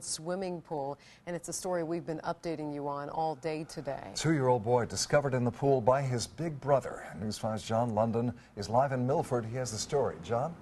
swimming pool, and it's a story we've been updating you on all day today. Two-year-old boy discovered in the pool by his big brother. News 5's John London is live in Milford. He has the story. John?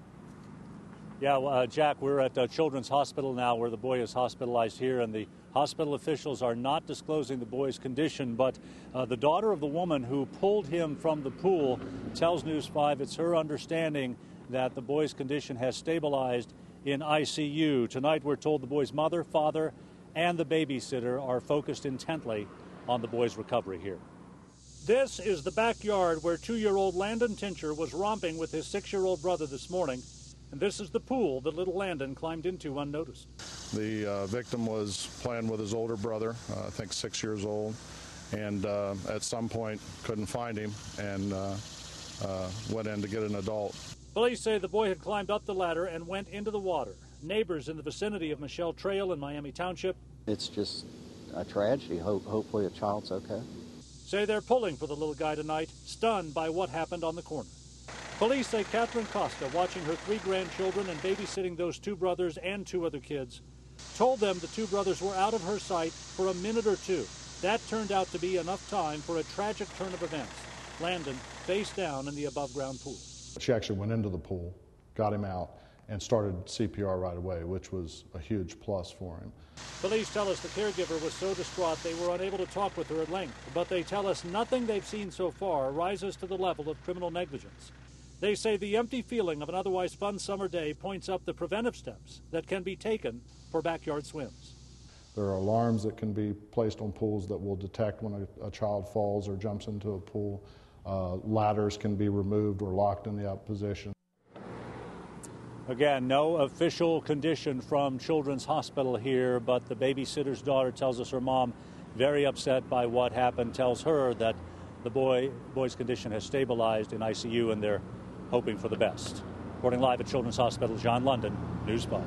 Yeah, uh, Jack, we're at uh, Children's Hospital now where the boy is hospitalized here, and the hospital officials are not disclosing the boy's condition, but uh, the daughter of the woman who pulled him from the pool tells News 5 it's her understanding that the boy's condition has stabilized in ICU. Tonight, we're told the boy's mother, father, and the babysitter are focused intently on the boy's recovery here. This is the backyard where two year old Landon Tincher was romping with his six year old brother this morning. And this is the pool that little Landon climbed into unnoticed. The uh, victim was playing with his older brother, uh, I think six years old, and uh, at some point couldn't find him and uh, went in to get an adult. Police say the boy had climbed up the ladder and went into the water. Neighbors in the vicinity of Michelle Trail in Miami Township. It's just a tragedy. Hope, hopefully, a child's okay. Say they're pulling for the little guy tonight, stunned by what happened on the corner. Police say Catherine Costa, watching her three grandchildren and babysitting those two brothers and two other kids, told them the two brothers were out of her sight for a minute or two. That turned out to be enough time for a tragic turn of events. Landon face down in the above ground pool. She actually went into the pool, got him out, and started CPR right away, which was a huge plus for him. Police tell us the caregiver was so distraught they were unable to talk with her at length, but they tell us nothing they've seen so far rises to the level of criminal negligence. They say the empty feeling of an otherwise fun summer day points up the preventive steps that can be taken for backyard swims. There are alarms that can be placed on pools that will detect when a, a child falls or jumps into a pool. Uh, ladders can be removed or locked in the up position. Again, no official condition from Children's Hospital here, but the babysitter's daughter tells us her mom, very upset by what happened, tells her that the boy boy's condition has stabilized in ICU and they're hoping for the best. Reporting live at Children's Hospital, John London, News 5.